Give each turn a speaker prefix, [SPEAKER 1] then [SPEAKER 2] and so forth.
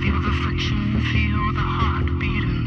[SPEAKER 1] feel the friction, feel the heartbeat.